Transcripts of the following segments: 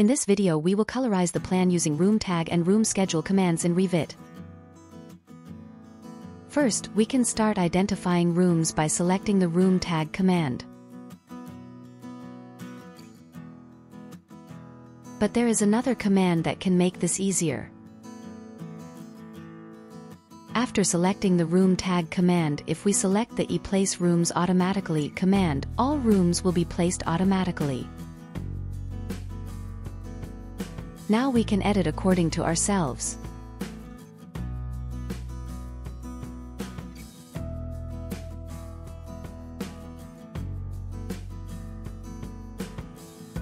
In this video we will colorize the plan using room tag and room schedule commands in Revit. First, we can start identifying rooms by selecting the room tag command. But there is another command that can make this easier. After selecting the room tag command if we select the ePlace rooms automatically command, all rooms will be placed automatically. Now we can edit according to ourselves.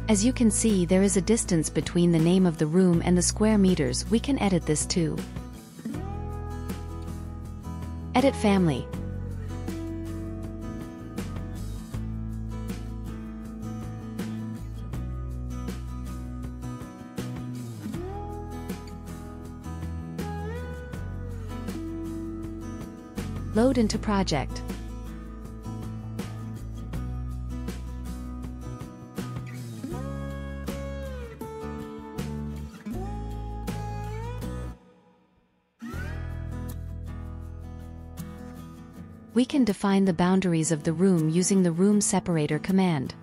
As you can see there is a distance between the name of the room and the square meters we can edit this too. Edit family. Load into project. We can define the boundaries of the room using the room separator command.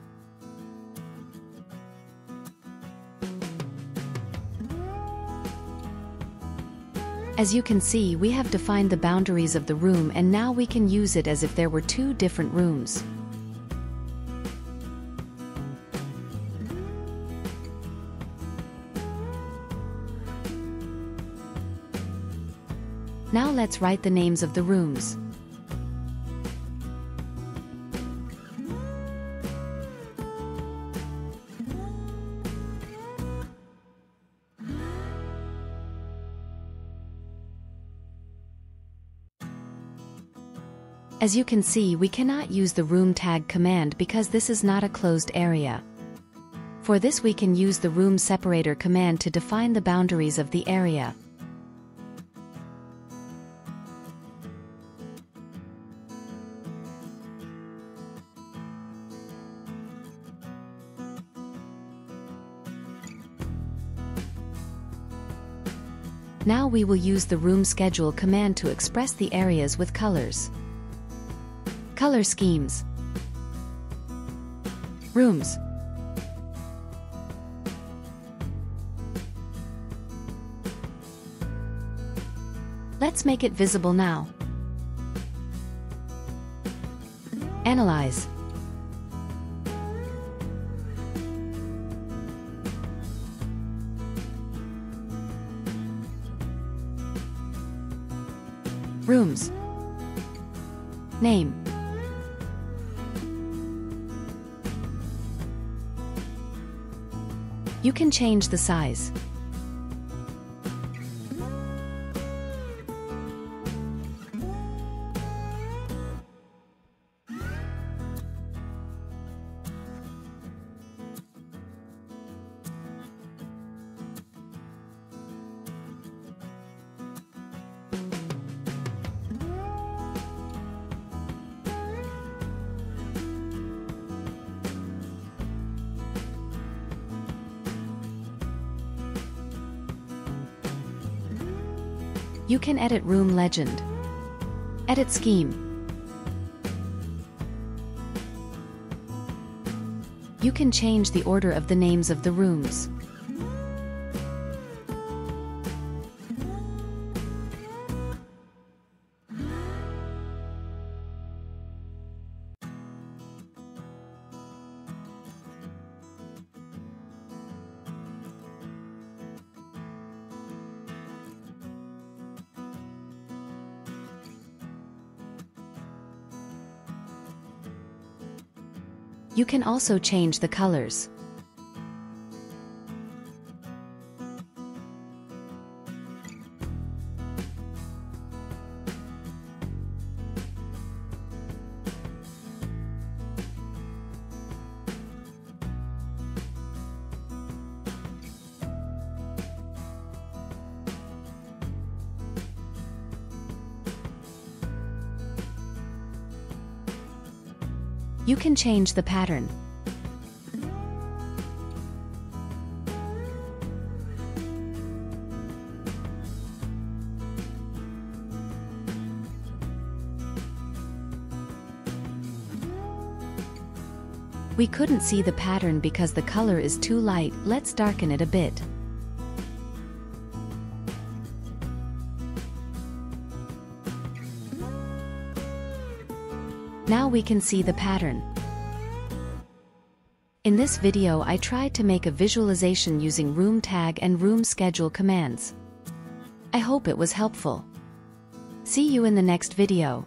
As you can see we have defined the boundaries of the room and now we can use it as if there were two different rooms. Now let's write the names of the rooms. As you can see we cannot use the room tag command because this is not a closed area. For this we can use the room separator command to define the boundaries of the area. Now we will use the room schedule command to express the areas with colors. Color schemes. Rooms. Let's make it visible now. Analyze. Rooms. Name. You can change the size. You can edit room legend. Edit scheme. You can change the order of the names of the rooms. You can also change the colors. you can change the pattern. We couldn't see the pattern because the color is too light, let's darken it a bit. Now we can see the pattern. In this video I tried to make a visualization using room tag and room schedule commands. I hope it was helpful. See you in the next video.